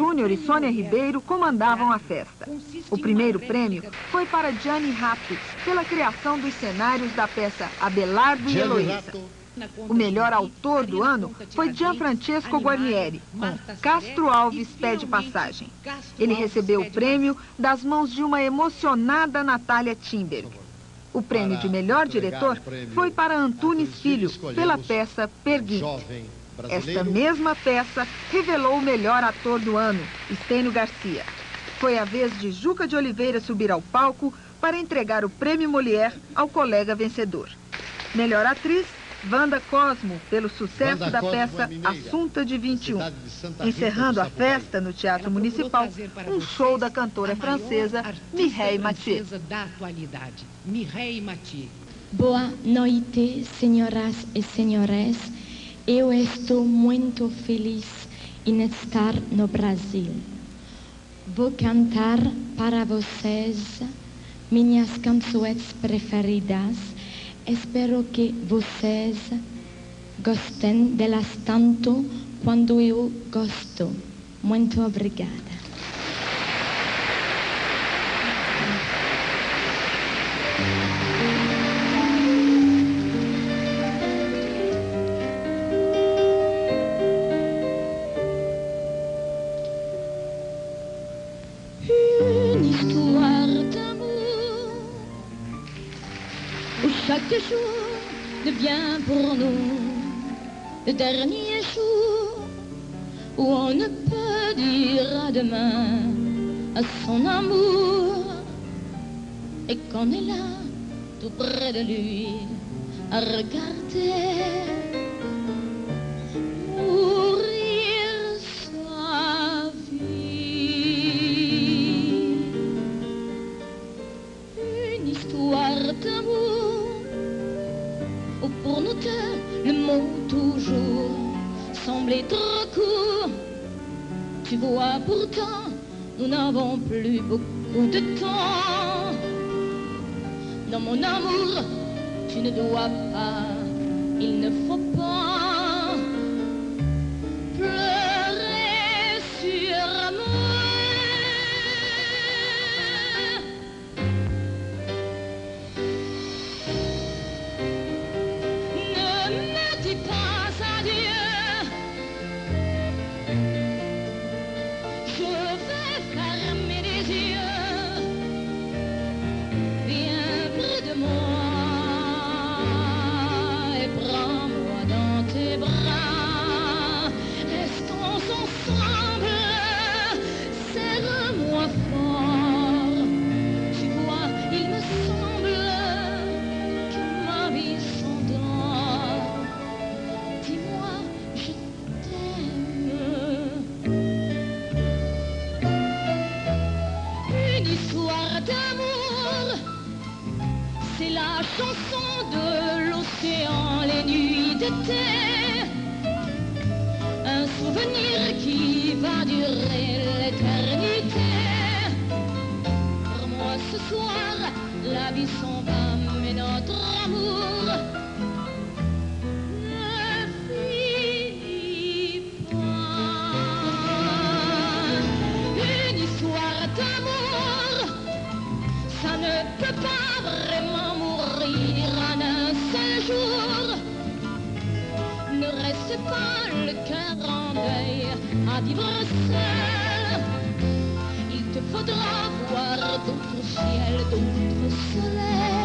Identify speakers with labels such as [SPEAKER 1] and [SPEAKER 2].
[SPEAKER 1] Júnior e Sônia Ribeiro comandavam a festa. O primeiro prêmio foi para Gianni Rato, pela criação dos cenários da peça Abelardo e Heloísa. O melhor autor do ano foi Gianfrancesco Guarnieri, com Castro Alves Pede Passagem. Ele recebeu o prêmio das mãos de uma emocionada Natália Timber. O prêmio de melhor diretor foi para Antunes Filho, pela peça Perguinte. Esta mesma peça revelou o melhor ator do ano, Estênio Garcia. Foi a vez de Juca de Oliveira subir ao palco para entregar o prêmio Molière ao colega vencedor. Melhor atriz, Wanda Cosmo, pelo sucesso
[SPEAKER 2] Wanda
[SPEAKER 1] da
[SPEAKER 2] Cosmo
[SPEAKER 1] peça
[SPEAKER 2] é mineira,
[SPEAKER 1] Assunta de 21.
[SPEAKER 2] cidade de
[SPEAKER 1] Encerrando
[SPEAKER 2] do
[SPEAKER 1] a festa no Teatro Municipal, um show da cantora francesa Mireille Mathieu.
[SPEAKER 3] da atualidade, Mireille Mathieu.
[SPEAKER 4] Boa noite, senhoras e senhores. Eu estou muito feliz em estar no Brasil. Vou cantar para vocês minhas canções preferidas. Espero que vocês gostem delas tanto quanto eu gosto. Muito obrigada. Une histoire d'amour où chaque jour devient pour nous le dernier jour où on ne peut dire à demain à son amour et qu'on est là tout près de lui à regarder où pour nous deux le mot toujours semblait trop court. Tu vois pourtant nous n'avons plus beaucoup de temps. Dans mon amour, tu ne dois pas, il ne faut pas histoire d'amour, c'est la chanson de l'océan les nuits d'été. Un souvenir qui va durer l'éternité. Pour moi ce soir, la vie s'en va, mais notre amour Le cœur en deuil à vivre seul. Il te faudra voir d'autres ciels, d'autres soleils.